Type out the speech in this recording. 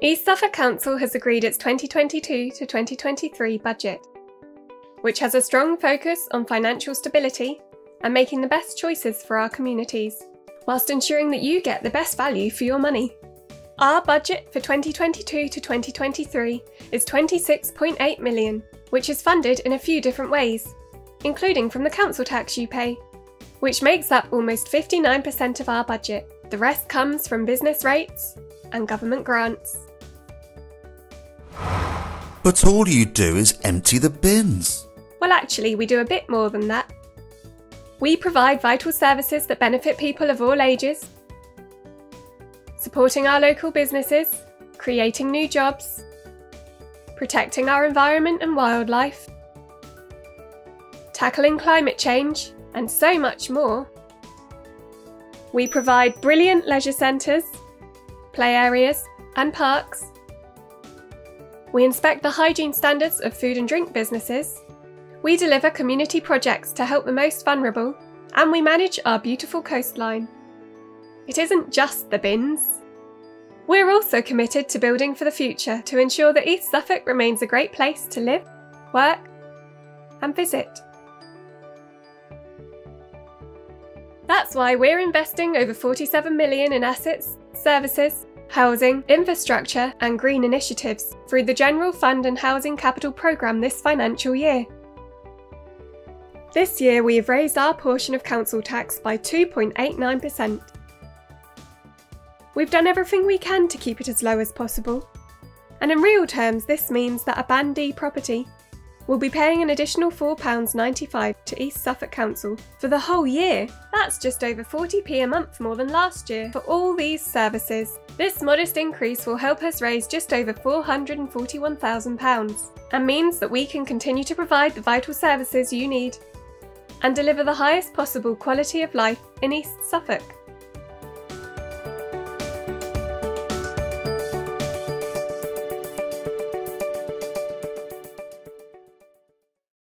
East Suffolk Council has agreed its 2022 to 2023 budget, which has a strong focus on financial stability and making the best choices for our communities, whilst ensuring that you get the best value for your money. Our budget for 2022 to 2023 is 26.8 million, which is funded in a few different ways, including from the council tax you pay, which makes up almost 59% of our budget. The rest comes from business rates and government grants. But all you do is empty the bins. Well, actually, we do a bit more than that. We provide vital services that benefit people of all ages, supporting our local businesses, creating new jobs, protecting our environment and wildlife, tackling climate change, and so much more. We provide brilliant leisure centres, play areas, and parks. We inspect the hygiene standards of food and drink businesses. We deliver community projects to help the most vulnerable, and we manage our beautiful coastline. It isn't just the bins. We're also committed to building for the future to ensure that East Suffolk remains a great place to live, work, and visit. That's why we're investing over 47 million in assets, services, housing, infrastructure, and green initiatives through the General Fund and Housing Capital Programme this financial year. This year we have raised our portion of council tax by 2.89%. We've done everything we can to keep it as low as possible. And in real terms, this means that a Band D property will be paying an additional £4.95 to East Suffolk Council for the whole year. That's just over 40p a month more than last year for all these services. This modest increase will help us raise just over £441,000 and means that we can continue to provide the vital services you need and deliver the highest possible quality of life in East Suffolk.